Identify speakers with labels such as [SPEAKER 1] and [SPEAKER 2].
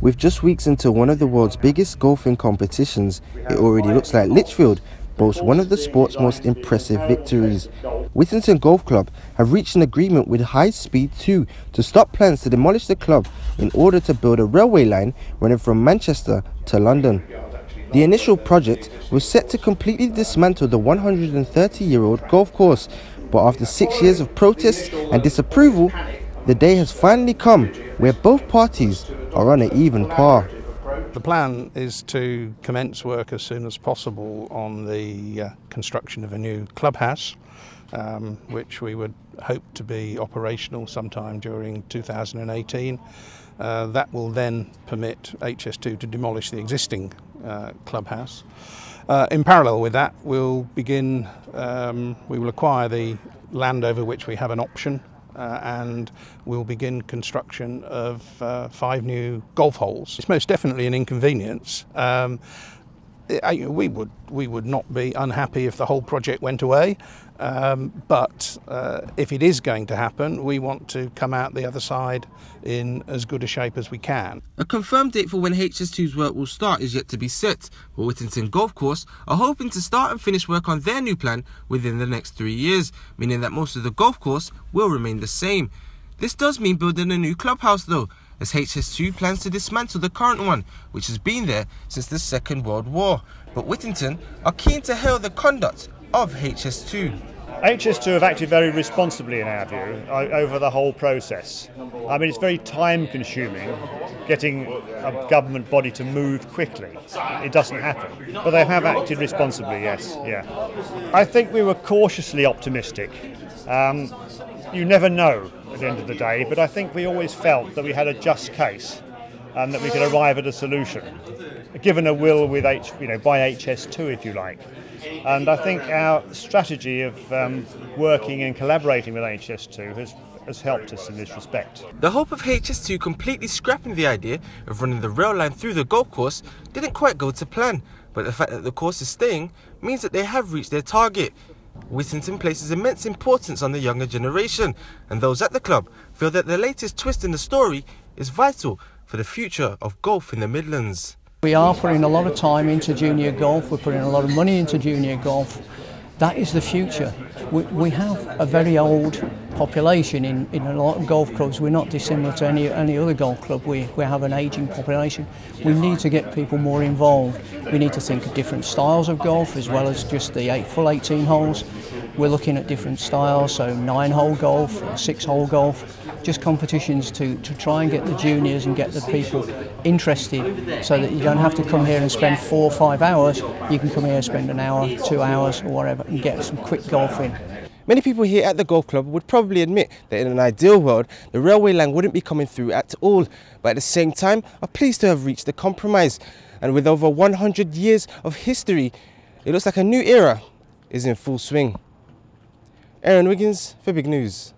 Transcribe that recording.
[SPEAKER 1] With just weeks into one of the world's biggest golfing competitions, it already looks like Lichfield boasts one of the sport's most impressive victories. Whittington Golf Club have reached an agreement with High Speed 2 to stop plans to demolish the club in order to build a railway line running from Manchester to London. The initial project was set to completely dismantle the 130 year old golf course, but after six years of protests and disapproval, the day has finally come where both parties are on an even par.
[SPEAKER 2] The plan is to commence work as soon as possible on the uh, construction of a new clubhouse, um, which we would hope to be operational sometime during 2018. Uh, that will then permit HS2 to demolish the existing uh, clubhouse. Uh, in parallel with that, we'll begin, um, we will acquire the land over which we have an option uh, and we'll begin construction of uh, five new golf holes. It's most definitely an inconvenience. Um, we would we would not be unhappy if the whole project went away, um, but uh, if it is going to happen, we want to come out the other side in as good a shape as we can.
[SPEAKER 1] A confirmed date for when HS2's work will start is yet to be set, but Whittington Golf Course are hoping to start and finish work on their new plan within the next three years, meaning that most of the golf course will remain the same. This does mean building a new clubhouse though, as HS2 plans to dismantle the current one, which has been there since the Second World War. But Whittington are keen to hail the conduct of HS2.
[SPEAKER 3] HS2 have acted very responsibly, in our view, over the whole process. I mean, it's very time consuming getting a government body to move quickly. It doesn't happen. But they have acted responsibly, yes, yeah. I think we were cautiously optimistic. Um, you never know at the end of the day, but I think we always felt that we had a just case and that we could arrive at a solution, given a will with H, you know, by HS2, if you like. And I think our strategy of um, working and collaborating with HS2 has has helped us in this respect.
[SPEAKER 1] The hope of HS2 completely scrapping the idea of running the rail line through the golf course didn't quite go to plan, but the fact that the course is staying means that they have reached their target. Whittington places immense importance on the younger generation, and those at the club feel that the latest twist in the story is vital for the future of golf in the Midlands.
[SPEAKER 4] We are putting a lot of time into junior golf, we're putting a lot of money into junior golf. That is the future. We, we have a very old population in, in a lot of golf clubs. We're not dissimilar to any, any other golf club. We, we have an ageing population. We need to get people more involved. We need to think of different styles of golf as well as just the eight, full 18 holes. We're looking at different styles, so nine hole golf, six hole golf, just competitions to, to try and get the juniors and get the people interested so that you don't have to come here and spend four or five hours. You can come here and spend an hour, two hours or whatever and get some quick golf in.
[SPEAKER 1] Many people here at the golf club would probably admit that in an ideal world, the railway line wouldn't be coming through at all, but at the same time are pleased to have reached a compromise. And with over 100 years of history, it looks like a new era is in full swing. Aaron Wiggins for Big News.